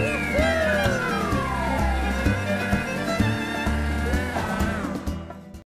Woohoo!